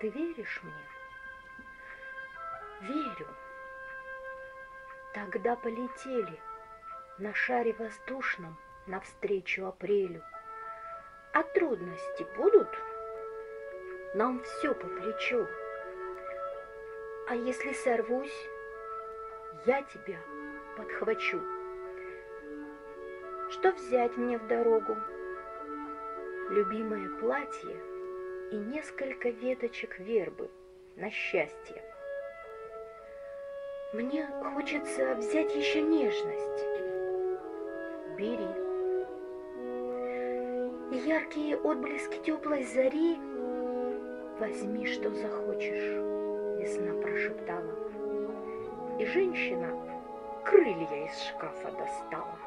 Ты веришь мне? Верю. Тогда полетели на шаре воздушном навстречу апрелю. А трудности будут? Нам все по плечу. А если сорвусь, я тебя подхвачу. Что взять мне в дорогу? Любимое платье и несколько веточек вербы на счастье. Мне хочется взять еще нежность. Бери. Яркие отблески теплой зари Возьми, что захочешь, весна прошептала. И женщина крылья из шкафа достала.